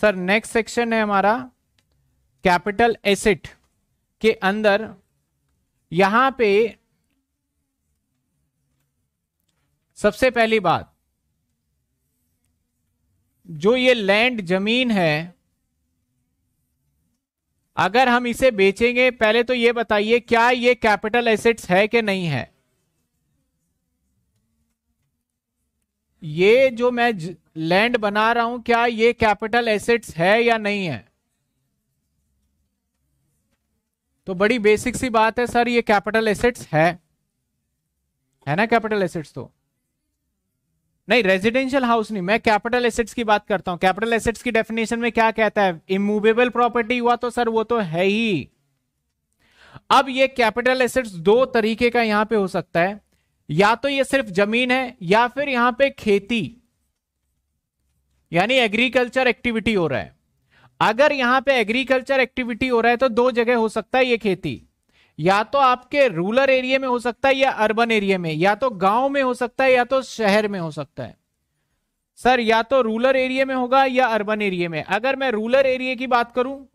Sir next section है हमारा capital asset के अंदर। यहाँ पे सबसे पहली बात, जो ये लैंड ज़मीन है, अगर हम इसे बेचेंगे, पहले तो ये बताइए, क्या ये कैपिटल एसेट्स है कि नहीं है? ये जो मैं लैंड बना रहा हूँ, क्या ये कैपिटल एसेट्स है या नहीं है? तो बड़ी बेसिक सी बात है सर ये कैपिटल एसेट्स है। है ना कैपिटल एसेट्स तो? नहीं रेजिडेंशियल हाउस नहीं, मैं कैपिटल एसेट्स की बात करता हूँ। कैपिटल एसेट्स की डेफिनेशन में क्या कहता है? इमूवेबल प्रॉपर्टी हुआ तो सर वो तो है ही। अब ये कैपिटल एसेट्स दो तरीके का यहाँ पे हो सकता है। या तो ये सिर्फ़ ज़मीन है, या फिर यहाँ पे खेती, यानी एग्रीकल्चर एक्टिविटी हो रहा है। अगर यहाँ पे एग्रीकल्चर एक्टिविटी हो रहा है तो दो जगह हो सकता है ये खेती। या तो आपके रूरल एरिया में हो सकता है, या अर्बन एरिया में, या तो गाँव में हो सकता है, या तो शहर में हो सकता है। सर, या तो रूरल एरिया में होगा, या अर्बन एरिया में। अगर मैं रूरल एरिया की बात करूँ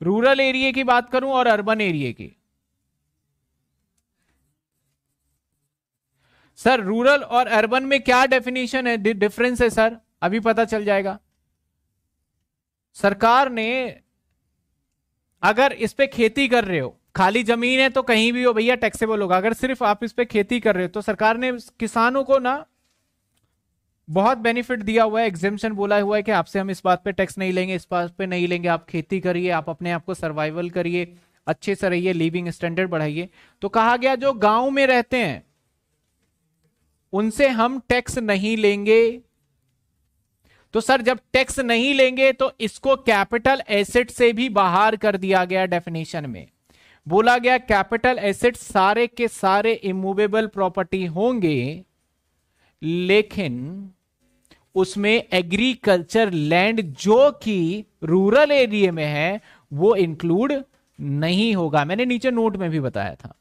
रूरल एरिया की बात करूँ और अर्बन एरिया की सर रूरल और अर्बन में क्या डेफिनेशन है? डिफरेंस है सर अभी पता चल जाएगा। सरकार ने, अगर इस पे खेती कर रहे हो, खाली ज़मीन है तो कहीं भी हो, भैया टैक्सेबल होगा। अगर सिर्फ़ आप इस पे खेती कर रहे हो तो सरकार ने किसानों को ना बहुत बेनिफिट दिया हुआ है एग्जामेशन बोला हुआ है कि आपसे हम इस बात पे टैक्स नहीं लेंगे, इस बात पे नहीं लेंगे। आप खेती करिए, आप अपने आप को सर्वाइवल करिए, अच्छे से रहिए लिविंग स्टैंडर्ड बढ़ाइए। तो कहा गया, जो गाँव में रहते हैं उनसे हम टैक्स नहीं लेंगे। तो सर, जब टैक्स नहीं लेंगे तो इसको कैपिटल एसेट से भी बाहर कर दिया गया डेफिनेशन में। बोला गया कैपिटल एसेट सारे के सारे इमूवेबल प्रॉपर्टी होंगे, लेकिन उसमें एग्रीकल्चर लैंड जो कि रूरल एरिया में है, वो इंक्लूड नहीं होगा। मैंने नीचे नोट में भी बताया था।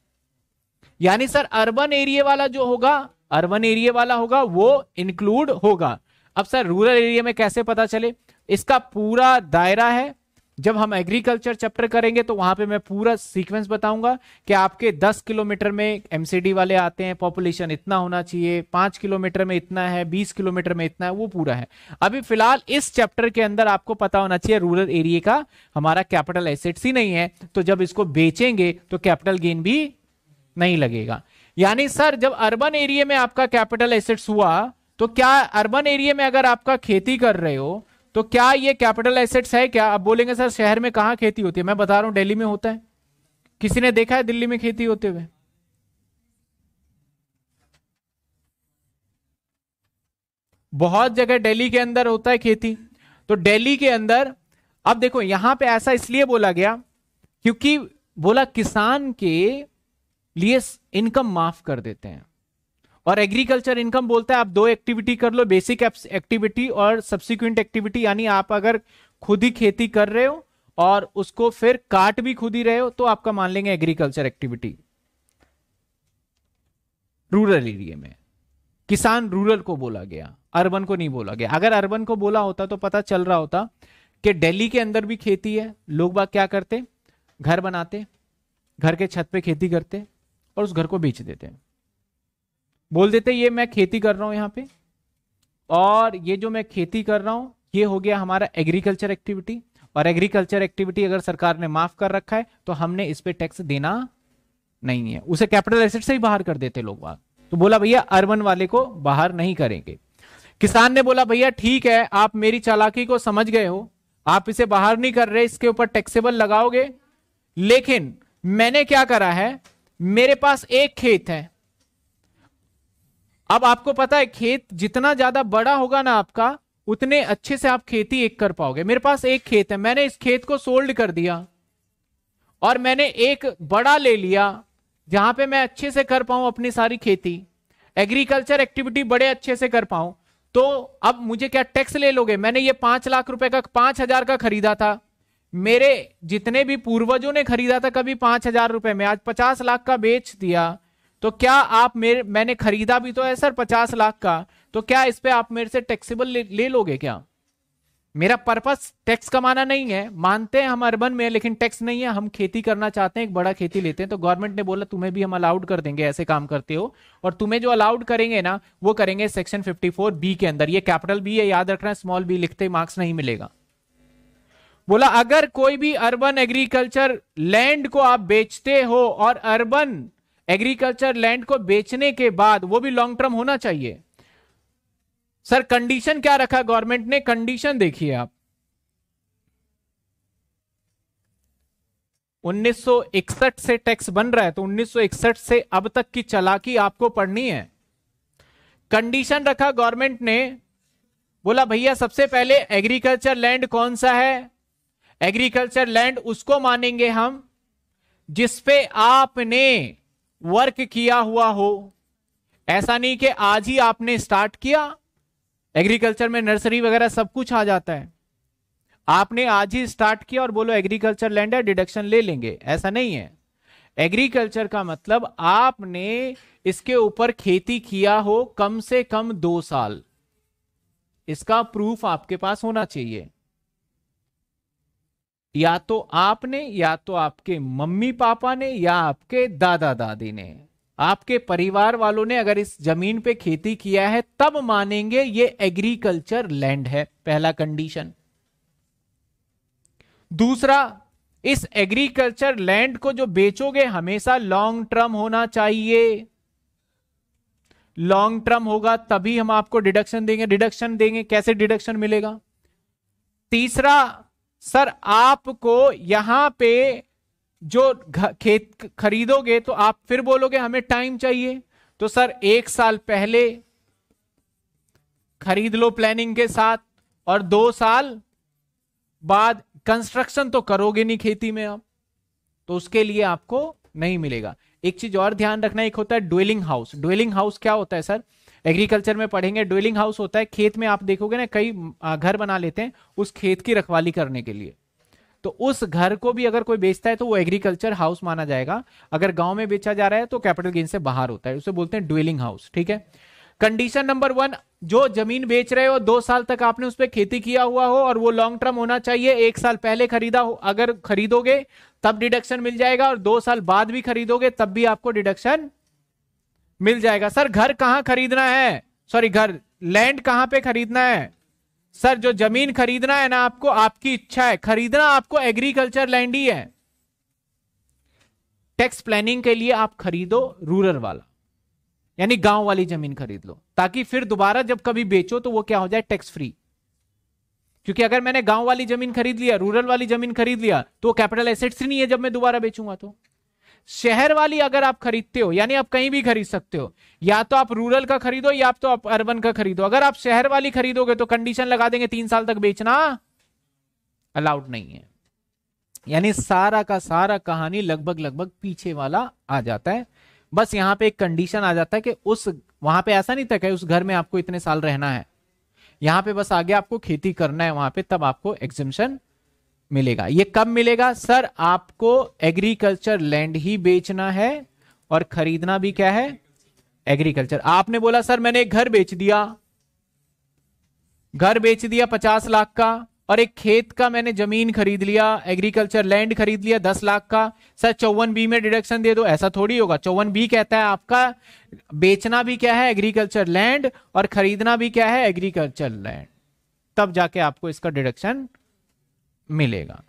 यानी सर अर्बन एरिया वाला जो होगा अर्बन एरिया वाला होगा, वो इंक्लूड होगा। अब सर रूरल एरिया में कैसे पता चले? इसका पूरा दायरा है, जब हम एग्रीकल्चर चैप्टर करेंगे तो वहाँ पे मैं पूरा सीक्वेंस बताऊँगा कि आपके 10 किलोमीटर में एमसीडी वाले आते हैं पॉपुलेशन इतना होना चाहिए 5 किलोमीटर में इतना है 20 किलोमीटर में इतना है, वो पूरा है। अभी फ़िलहाल इस चैप्टर के अंदर आपको पता होना चाहिए रूरल एरिया का हमारा कैपिटल एसेट्स ही नहीं है तो जब इसको बेचेंगे तो कैपिटल गेन भी नहीं लगेगा। यानी सर, जब अर्बन एरिया में आपका कैपिटल एसेट्स हुआ तो क्या अर्बन एरिया में अगर आपका खेती कर रहे हो तो क्या ये कैपिटल एसेट्स है क्या? आप बोलेंगे, सर, शहर में कहा खेती होती है? मैं बता रहा हूँ, दिल्ली में होता है। किसी ने देखा है दिल्ली में खेती होते हुए? बहुत जगह दिल्ली के अंदर होता है खेती। तो दिल्ली के अंदर, अब देखो, यहाँ पे ऐसा इसलिए बोला गया, क्योंकि बोला किसान के लिए इनकम माफ़ कर देते हैं। और एग्रीकल्चर इनकम बोलता है, आप दो एक्टिविटी कर लो बेसिक एक्टिविटी और सब्सिक्वेंट एक्टिविटी यानी आप अगर खुद ही खेती कर रहे हो और उसको फिर काट भी खुद ही रहे हो तो आपका मान लेंगे एग्रीकल्चर एक्टिविटी रूरल एरिया में। किसान रूरल को बोला गया अर्बन को नहीं बोला गया। अगर अर्बन को बोला होता तो पता चल रहा होता कि दिल्ली के अंदर भी खेती है, लोग बाग क्या करते? घर बनाते, घर के छत पे खेती करते और उस घर को बेच देते हैं। बोल देते ये मैं खेती कर रहा हूँ यहाँ पे और ये जो मैं खेती कर रहा हूँ, ये हो गया हमारा एग्रीकल्चर एक्टिविटी और एग्रीकल्चर एक्टिविटी अगर सरकार ने माफ़ कर रखा है तो हमने इस पर टैक्स देना नहीं है। उसे कैपिटल एसेट से ही बाहर कर देते लोग बात तो बोला, भैया, अर्बन वाले को बाहर नहीं करेंगे। किसान ने बोला, भैया, ठीक है, आप मेरी चालाकी को समझ गए हो। आप इसे बाहर नहीं कर रहे, इसके ऊपर टैक्सेबल लगाओगे। लेकिन मैंने क्या करा है मेरे पास एक खेत है। अब आपको पता है, खेत जितना ज़्यादा बड़ा होगा ना आपका, उतने अच्छे से आप खेती एक कर पाओगे। मेरे पास एक खेत है, मैंने इस खेत को सोल्ड कर दिया और मैंने एक बड़ा ले लिया, जहाँ पे मैं अच्छे से कर पाऊँ अपनी सारी खेती। एग्रीकल्चर एक्टिविटी बड़े अच्छे से कर पाऊँ। तो अब मुझे क्या टैक्स ले लोगे? मैंने ये पाँच लाख रुपए का, पाँच हज़ार का खरीदा था। मेरे जितने भी पूर्वजों ने खरीदा था कभी पाँच हज़ार रुपए। में आज पचास लाख का बेच दिया। तो क्या आप मेरे मैंने खरीदा भी तो है सर पचास लाख का। तो क्या इस पे आप मेरे से टैक्सेबल ले, ले लोगे क्या? मेरा पर्पस टैक्स कमाना नहीं है। मानते हैं हम अर्बन में लेकिन टैक्स नहीं है। हम खेती करना चाहते हैं एक बड़ा खेती लेते हैं। तो गवर्नमेंट ने बोला तुम्हें भी हम अलाउड कर देंगे ऐसे काम करते हो। और तुम्हें जो अलाउड करेंगे ना वो करेंगे सेक्शन 54 बी के अंदर। ये कैपिटल बी है याद रखना स्मॉल बी लिखते मार्क्स नहीं मिलेगा। बोला, अगर कोई भी अर्बन एग्रीकल्चर लैंड को आप बेचते हो और अर्बन एग्रीकल्चर लैंड को बेचने के बाद वो भी लॉन्ग टर्म होना चाहिए। सर कंडीशन क्या रखा गवर्नमेंट ने? कंडीशन देखिए आप। 1961 से टैक्स बन रहा है तो 1961 से अब तक की चलाकी आपको पढ़नी है। कंडीशन रखा गवर्नमेंट ने। बोला, भैया, सबसे पहले एग्रीकल्चर लैंड कौन सा है? एग्रीकल्चर लैंड उसको मानेंगे हम, जिसपे आपने वर्क किया हुआ हो। ऐसा नहीं कि आज ही आपने स्टार्ट किया, एग्रीकल्चर में नर्सरी वगैरह सब कुछ आ जाता है। आपने आज ही स्टार्ट किया और बोलो एग्रीकल्चर लैंड है, डिडक्शन ले लेंगे। ऐसा नहीं है। एग्रीकल्चर का मतलब आपने इसके ऊपर खेती किया हो कम से कम दो साल। इसका प्रूफ आपके पास होना चाहिए। या तो आपने, या तो आपके मम्मी पापा ने, या आपके दादा दादी ने। आपके परिवार वालों ने अगर इस ज़मीन पे खेती किया है, तब मानेंगे ये एग्रीकल्चर लैंड है, पहला कंडीशन। दूसरा, इस एग्रीकल्चर लैंड को जो बेचोगे, हमेशा लॉन्ग टर्म होना चाहिए। लॉन्ग टर्म होगा, तभी हम आपको डिडक्शन देंगे। डिडक्शन देंगे, कैसे डिडक्शन मिलेगा? तीसरा सर, आपको यहाँ पे जो खेत खरीदोगे तो आप फिर बोलोगे हमें टाइम चाहिए। तो सर, एक साल पहले खरीद लो प्लानिंग के साथ और दो साल बाद कंस्ट्रक्शन तो करोगे नहीं खेती में आप। तो उसके लिए आपको नहीं मिलेगा। एक चीज़ और ध्यान रखना, एक होता है ड्वेलिंग हाउस ड्वेलिंग हाउस क्या होता है, सर? एग्रीकल्चर में पढ़ेंगे ड्वेलिंग हाउस होता है, खेत में आप देखोगे ना, कई घर बना लेते हैं उस खेत की रखवाली करने के लिए। तो उस घर को भी अगर कोई बेचता है तो वो एग्रीकल्चर हाउस माना जाएगा। अगर गाँव में बेचा जा रहा है तो कैपिटल गेन से बाहर होता है, उसे बोलते हैं ड्वेलिंग हाउस ठीक है? कंडीशन नंबर वन जो ज़मीन बेच रहे हो, दो साल तक आपने उस पर खेती किया हुआ हो, और वो लॉन्ग टर्म होना चाहिए, एक साल पहले खरीदा हो, अगर खरीदोगे, तब डिडक्शन मिल जाएगा, और दो साल बाद भी खरीदोगे, तब भी आपको डिडक्शन मिल जाएगा। सर, घर कहाँ खरीदना है? सॉरी घर लैंड कहाँ पे खरीदना है? सर, जो ज़मीन खरीदना है ना आपको, आपकी इच्छा है। खरीदना आपको एग्रीकल्चर लैंड ही है। टैक्स प्लानिंग के लिए आप खरीदो रूरल वाला। यानी गाँव वाली ज़मीन खरीद लो। ताकि फिर दोबारा जब कभी बेचो तो वो क्या हो जाए? टैक्स फ्री क्योंकि अगर मैंने गाँव वाली ज़मीन खरीद लिया रूरल वाली ज़मीन खरीद लिया तो कैपिटल एसेट्स ही नहीं है जब मैं दोबारा बेचूँगा तो। शहर वाली अगर आप खरीदते हो, यानी आप कहीं भी खरीद सकते हो, या तो आप रूरल का खरीदो या तो आप अर्बन का खरीदो। अगर आप शहर वाली खरीदोगे तो कंडीशन लगा देंगे तीन साल तक बेचना। अलाउड नहीं है। यानी सारा का सारा कहानी लगभग लगभग पीछे वाला आ जाता है। बस यहाँ पे एक कंडीशन आ जाता है कि उस, वहाँ पे ऐसा नहीं था कि उस घर में आपको इतने साल रहना है। यहाँ पे बस आगे आपको खेती करना है, वहाँ पे तब आपको एग्जिबिशन मिलेगा। ये कब मिलेगा? सर, आपको एग्रीकल्चर लैंड ही बेचना है और खरीदना भी क्या है? एग्रीकल्चर आपने बोला, सर, मैंने एक घर बेच दिया। घर बेच दिया पचास लाख का और एक खेत का मैंने ज़मीन खरीद लिया एग्रीकल्चर लैंड खरीद लिया दस लाख का। सर, चौवन बी में डिडक्शन दे दो, ऐसा थोड़ी होगा। चौवन बी कहता है आपका बेचना भी क्या है? एग्रीकल्चर लैंड और खरीदना भी क्या है? एग्रीकल्चर लैंड तब जाके आपको इसका डिडक्शन मिलेगा।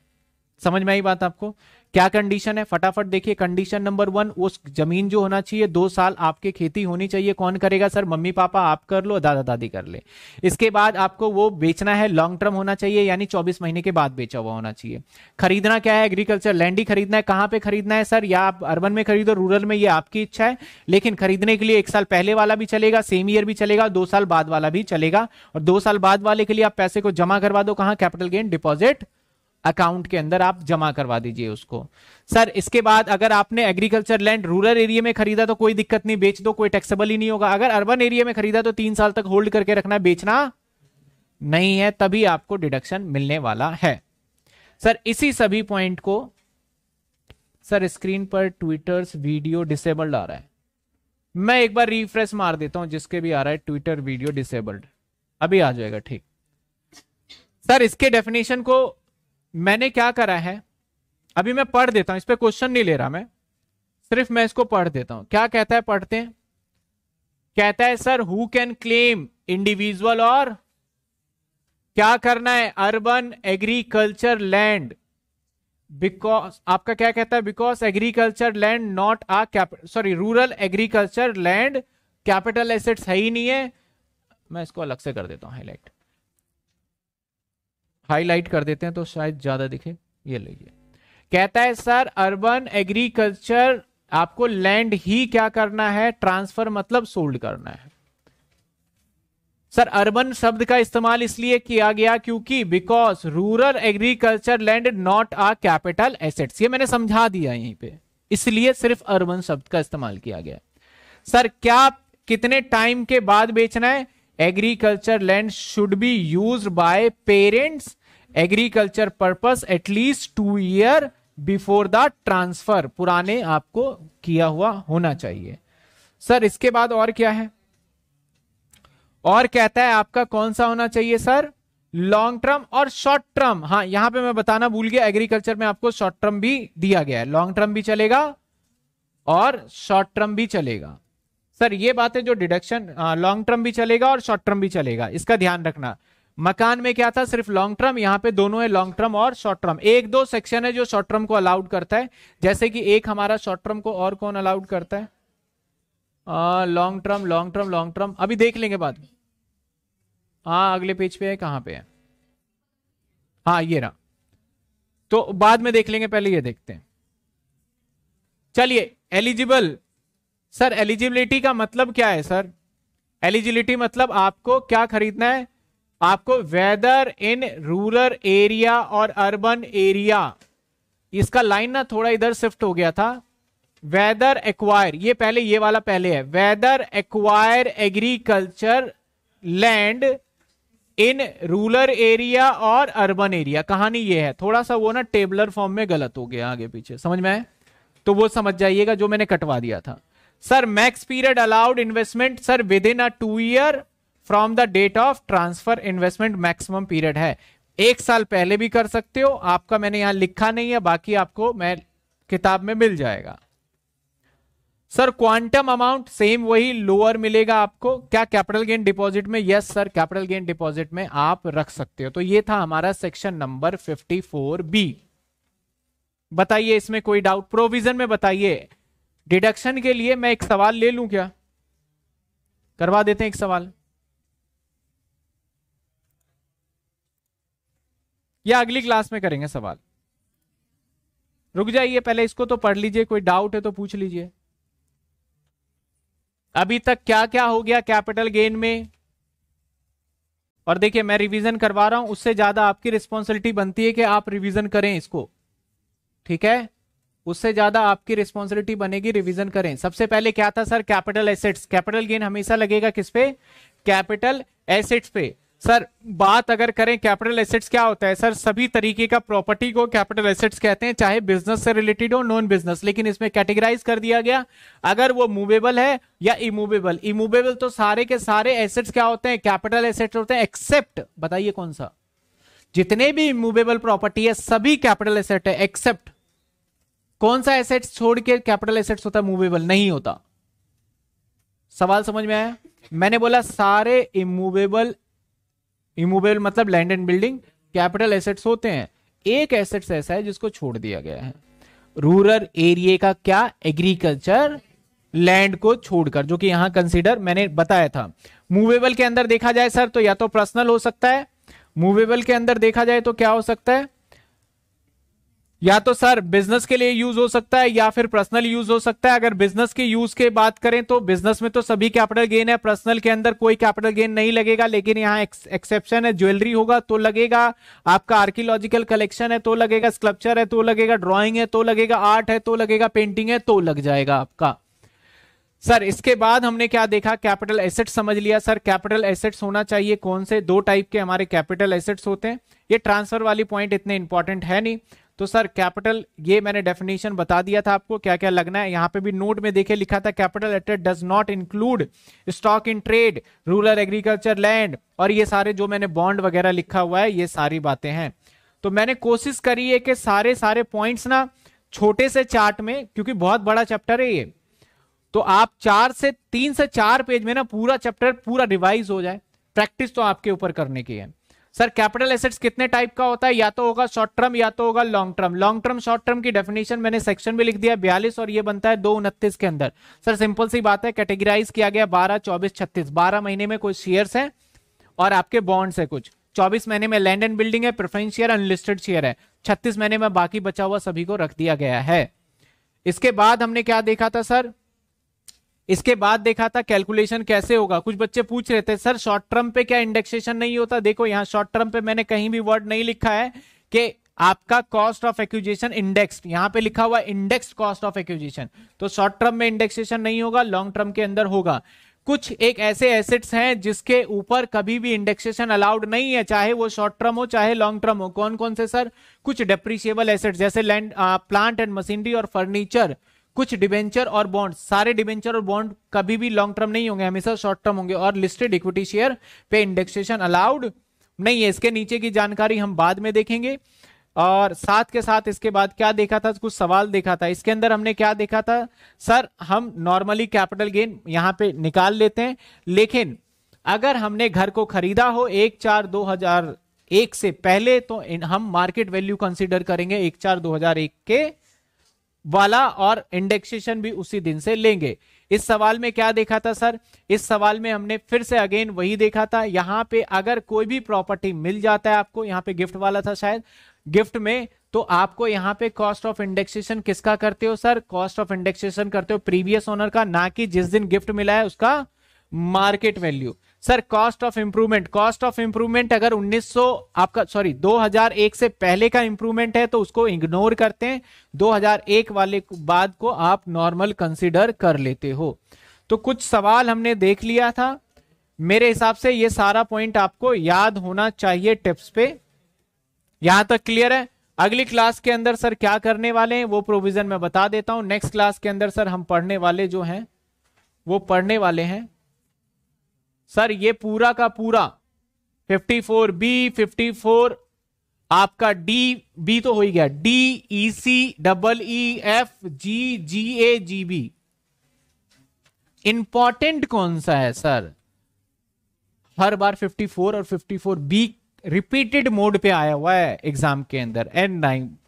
समझ में आई बात आपको? क्या कंडीशन है? फटाफट देखिए कंडीशन नंबर वन उस ज़मीन जो होना चाहिए, दो साल आपके खेती होनी चाहिए, कौन करेगा सर? मम्मी, पापा, आप कर लो, दादा, दादी कर ले। इसके बाद आपको वो बेचना है लॉन्ग टर्म होना चाहिए, यानी 24 महीने के बाद बेचा हुआ होना चाहिए। खरीदना क्या है? एग्रीकल्चर लैंड ही खरीदना है। कहाँ पे खरीदना है सर? या आप अर्बन में खरीदो रूरल में, ये आपकी इच्छा है। लेकिन खरीदने के लिए एक साल पहले वाला भी चलेगा सेम ईयर भी चलेगा, दो साल बाद वाला भी चलेगा। और दो साल बाद वाले के लिए आप पैसे को जमा करवा दो। कहाँ? कैपिटल गेन डिपॉजिट अकाउंट के अंदर आप जमा करवा दीजिए उसको। सर, इसके बाद अगर आपने एग्रीकल्चर लैंड रूरल एरिया में खरीदा तो कोई दिक्कत नहीं, बेच दो, कोई टैक्सेबल ही नहीं होगा। अगर अर्बन एरिया में खरीदा तो तीन साल तक होल्ड करके रखना, बेचना नहीं है, तभी आपको डिडक्शन मिलने वाला है। सर, इसी सभी पॉइंट को, सर स्क्रीन पर ट्विटर्स वीडियो डिसेबल्ड आ रहा है। मैं एक बार रिफ्रेश मार देता हूँ, जिसके भी आ रहा है ट्विटर वीडियो डिसेबल्ड अभी आ जाएगा, ठीक। सर, इसके डेफिनेशन को मैंने क्या करा है? अभी मैं पढ़ देता हूँ, इस पर क्वेश्चन नहीं ले रहा मैं। सिर्फ़ मैं इसको पढ़ देता हूँ। क्या कहता है पढ़ते हैं? कहता है, sir who can claim individual और क्या करना है? अर्बन एग्रीकल्चर लैंड बिकॉज़ आपका क्या कहता है? Because agriculture land not a capital sorry rural agriculture land capital assets है ही नहीं है। मैं इसको अलग से कर देता हूँ हाईलाइट हाईलाइट कर देते हैं तो शायद ज़्यादा दिखे। ये लीजिए कहता है, सर, अर्बन एग्रीकल्चर, आपको लैंड ही क्या करना है? ट्रांसफ़र मतलब सोल्ड करना है। सर, अर्बन शब्द का इस्तेमाल इसलिए किया गया क्योंकि because rural agriculture land not a capital assets ये मैंने समझा दिया यहीं पे। इसलिए सिर्फ़ अर्बन शब्द का इस्तेमाल किया गया। सर, क्या कितने टाइम के बाद बेचना है? Agriculture land should be use by parents agriculture purpose at least two year before the transfer पुराने आपको किया हुआ होना चाहिए। सर इसके बाद और क्या है? और कहता है आपका कौन सा होना चाहिए सर लॉन्ग टर्म और शॉर्ट टर्म हाँ यहाँ पे मैं बताना भूल गया एग्रीकल्चर में आपको शॉर्ट टर्म भी दिया गया है। लॉन्ग टर्म भी चलेगा और शॉर्ट टर्म भी चलेगा। सर, ये बात है जो डिडक्शन लॉन्ग टर्म भी चलेगा और शॉर्ट टर्म भी चलेगा, इसका ध्यान रखना। मकान में क्या था, सिर्फ़ लॉन्ग टर्म यहाँ पे दोनों है लॉन्ग टर्म और शॉर्ट टर्म एक दो सेक्शन है जो शॉर्ट टर्म को अलाउड करता है, जैसे कि एक हमारा शॉर्ट टर्म को और कौन अलाउड करता है? Long term long term long term अभी देख लेंगे बाद में। हाँ अगले पेज पे है, कहाँ पे है? हाँ ये रहा। तो बाद में देख लेंगे, पहले ये देखते हैं। चलिए एलिजिबल सर एलिजिबिलिटी का मतलब क्या है सर एलिजिबिलिटी मतलब आपको क्या खरीदना है? आपको वेदर इन रूरल एरिया और अर्बन एरिया इसका लाइन ना थोड़ा इधर शिफ्ट हो गया था। वेदर एक्वायर ये पहले, ये वाला पहले है। Whether acquire agriculture land in rural area और अर्बन एरिया कहानी ये है। थोड़ा सा वो ना टेबलर फॉर्म में गलत हो गया आगे पीछे। समझ में तो वो समझ जाइएगा जो मैंने कटवा दिया था। Sir max period allowed investment sir within a two year from the date of transfer investment maximum period है। एक साल पहले भी कर सकते हो, आपका मैंने यहाँ लिखा नहीं है, बाकी आपको मैं किताब में मिल जाएगा। सर क्वांटम अमाउंट सेम वही लोअर मिलेगा आपको। क्या कैपिटल गेन डिपॉजिट में? Yes sir capital gain deposit में आप रख सकते हो। तो ये था हमारा सेक्शन नंबर 54 बी बताइए, इसमें कोई डाउट प्रोविज़न में बताइए। डिडक्शन के लिए मैं एक सवाल ले लूँ क्या? करवा देते हैं एक सवाल। या अगली क्लास में करेंगे सवाल। रुक जाइए, पहले इसको तो पढ़ लीजिए, कोई डाउट है तो पूछ लीजिए। अभी तक क्या क्या हो गया कैपिटल गेन में? और देखिए, मैं रिवीजन करवा रहा हूँ, उससे ज़्यादा आपकी रिस्पॉन्सिबिलिटी बनती है कि आप रिवीजन करें इसको। ठीक है? उससे ज़्यादा आपकी रिस्पॉन्सिबिलिटी बनेगी रिविजन करें। सबसे पहले क्या था sir? Capital assets capital gain हमेशा लगेगा किस पे? कैपिटल एसेट्स पे। सर, बात अगर करें कैपिटल एसेट्स क्या होता है? सर, सभी तरीके का प्रॉपर्टी को कैपिटल एसेट्स कहते हैं, चाहे बिज़नेस से रिलेटेड हो नॉन बिज़नेस लेकिन इसमें कैटेगराइज कर दिया गया, अगर वो मूवेबल है या इमूवेबल इमूवेबल तो सारे के सारे एसेट्स क्या होते हैं? कैपिटल एसेट्स होते हैं एक्सेप्ट बताइए कौन सा? जितने भी इमूवेबल प्रॉपर्टी है, सभी कैपिटल एसेट है एक्सेप्ट कौन सा एसेट्स छोड़ के कैपिटल एसेट्स होता है मूवेबल नहीं होता। सवाल समझ में आया? मैंने बोला सारे इमूवेबल इमूवेबल मतलब land and building capital assets होते हैं। एक एसेट्स ऐसा है जिसको छोड़ दिया गया है। रूरल एरिया का क्या एग्रीकल्चर लैंड को छोड़कर, जो कि यहाँ कंसीडर मैंने बताया था। मूवेबल के अंदर देखा जाए सर तो या तो पर्सनल हो सकता है। मूवेबल के अंदर देखा जाए तो क्या हो सकता है? या तो सर बिज़नेस के लिए यूज़ हो सकता है या फिर पर्सनल यूज़ हो सकता है। अगर बिज़नेस के यूज़ के बात करें तो बिज़नेस में तो सभी कैपिटल गेन है। पर्सनल के अंदर कोई कैपिटल गेन नहीं लगेगा, लेकिन यहाँ एक्सेप्शन है ज्वेलरी होगा तो लगेगा। आपका आर्कियोलॉजिकल कलेक्शन है तो लगेगा स्कल्पचर है तो लगेगा ड्रॉइंग है तो लगेगा आर्ट है तो लगेगा पेंटिंग है तो लग जाएगा आपका। सर, इसके बाद हमने क्या देखा? कैपिटल एसेट्स समझ लिया। सर कैपिटल एसेट्स होना चाहिए। कौन से? दो टाइप के हमारे कैपिटल एसेट्स होते हैं। ये ट्रांसफ़र वाली पॉइंट इतने इंपॉर्टेंट है नहीं। तो सर, कैपिटल, ये मैंने डेफिनेशन बता दिया था आपको क्या क्या लगना है। यहाँ पे भी नोट में देखे लिखा था capital asset does not include stock in trade rural agriculture land और ये सारे जो मैंने बॉन्ड वगैरह लिखा हुआ है, ये सारी बातें हैं। तो मैंने कोशिश करी है कि सारे सारे पॉइंट्स ना छोटे से चार्ट में, क्योंकि बहुत बड़ा चैप्टर है ये। तो आप चार से तीन से चार पेज में ना पूरा चैप्टर पूरा रिवाइज हो जाए। प्रैक्टिस तो आपके ऊपर करने की है। सर कैपिटल एसेट्स कितने टाइप का होता है? या तो होगा शॉर्ट टर्म या तो होगा long term long term short term की डेफिनेशन मैंने सेक्शन में लिख दिया बयालीस और ये बनता है दो उनतीस के अंदर. सर सिंपल सी बात है कैटेगराइज किया गया बारह, चौबीस, छत्तीस. बारह महीने में कुछ शेयर्स है और आपके बॉन्ड्स है कुछ. चौबीस महीने में लैंड एंड बिल्डिंग है प्रेफरेंस शेयर अनलिस्टेड शेयर है. छत्तीस महीने में बाकी बचा हुआ सभी को रख दिया गया है. इसके बाद हमने क्या देखा था, सर? इसके बाद देखा था कैलकुलेशन कैसे होगा। कुछ बच्चे पूछ रहे थे, सर शॉर्ट टर्म पे क्या इंडेक्सेशन नहीं होता? देखो, यहाँ शॉर्ट टर्म पे मैंने कहीं भी वर्ड नहीं लिखा है कि आपका कॉस्ट ऑफ़ एक्विजिशन इंडेक्स यहाँ पे लिखा हुआ इंडेक्स कॉस्ट ऑफ़ एक्विजिशन तो शॉर्ट टर्म में इंडेक्सेशन नहीं होगा लॉन्ग टर्म के अंदर होगा। कुछ एक ऐसे एसेट्स हैं जिसके ऊपर कभी भी इंडेक्सेशन अलाउड नहीं है, चाहे वो शॉर्ट टर्म हो, चाहे लॉन्ग टर्म हो। कौन कौन से, सर? कुछ डेप्रिशिएबल एसेट्स जैसे लैंड प्लांट एंड मशीनरी और फर्नीचर कुछ डिबेंचर और बॉन्ड, सारे डिबेंचर और बॉन्ड कभी भी लॉन्ग टर्म नहीं होंगे, हमेशा शॉर्ट टर्म होंगे और लिस्टेड इक्विटी शेयर पे इंडेक्सेशन अलाउड नहीं है। इसके नीचे की जानकारी हम बाद में देखेंगे। और साथ के साथ इसके बाद क्या देखा था? कुछ सवाल देखा था। इसके अंदर हमने क्या देखा था? सर, हम नॉर्मली कैपिटल गेन यहाँ पे निकाल लेते हैं, लेकिन अगर हमने घर को खरीदा हो एक चार दो हज़ार एक से पहले तो हम मार्केट वैल्यू कंसीडर करेंगे एक चार दो हज़ार एक के वाला और इंडेक्सेशन भी उसी दिन से लेंगे। इस सवाल में क्या देखा था, सर? इस सवाल में हमने फिर से अगेन वही देखा था। यहाँ पे अगर कोई भी प्रॉपर्टी मिल जाता है आपको, यहाँ पे गिफ्ट वाला था शायद। गिफ्ट में तो आपको यहाँ पे कॉस्ट ऑफ़ इंडेक्सेशन किसका करते हो, सर? कॉस्ट ऑफ़ इंडेक्सेशन करते हो प्रीवियस ओनर का, ना कि जिस दिन गिफ्ट मिला है उसका market value sir cost of improvement cost of improvement अगर 1900 आपका सॉरी 2001 से पहले का इंप्रूवमेंट है तो उसको इग्नोर करते हैं। 2001 वाले बाद को आप नॉर्मल कंसीडर कर लेते हो। तो कुछ सवाल हमने देख लिया था। मेरे हिसाब से ये सारा पॉइंट आपको याद होना चाहिए टिप्स पे। यहाँ तक क्लियर है? अगली क्लास के अंदर सर क्या करने वाले हैं, वो प्रोविज़न मैं बता देता हूँ। नेक्स्ट क्लास के अंदर सर हम पढ़ने वाले जो हैं, वो पढ़ने वाले हैं। सर, ये पूरा का पूरा 54 बी 54 आपका डी बी तो हो ही गया। D E C double E F G G A G B important कौन सा है, सर? हर बार 54 और 54 बी रिपीटेड मोड पे आया हुआ है एग्ज़ाम के अंदर एन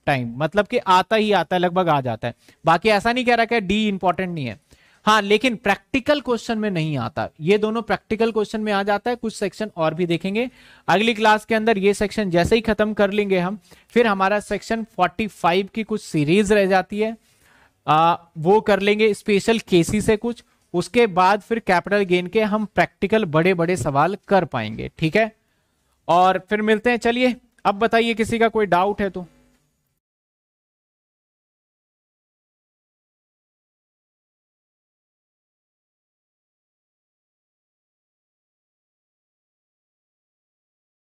टाइम मतलब कि आता ही आता है, लगभग आ जाता है। बाकी ऐसा नहीं कह रहा कि डी इंपॉर्टेंट नहीं है। हाँ लेकिन प्रैक्टिकल क्वेश्चन में नहीं आता। ये दोनों प्रैक्टिकल क्वेश्चन में आ जाता है कुछ सेक्शन और भी देखेंगे। अगली क्लास के अंदर ये सेक्शन जैसे ही खत्म कर लेंगे हम फिर हमारा सेक्शन 45 की कुछ सीरीज़ रह जाती है। आ, वो कर लेंगे स्पेशल केसी से कुछ। उसके बाद फिर कैपिटल गेन के हम प्रैक्टिकल बड़े बड़े सवाल कर पाएँगे ठीक है? और फिर मिलते हैं चलिए। अब बताइए किसी का कोई डाउट है तो।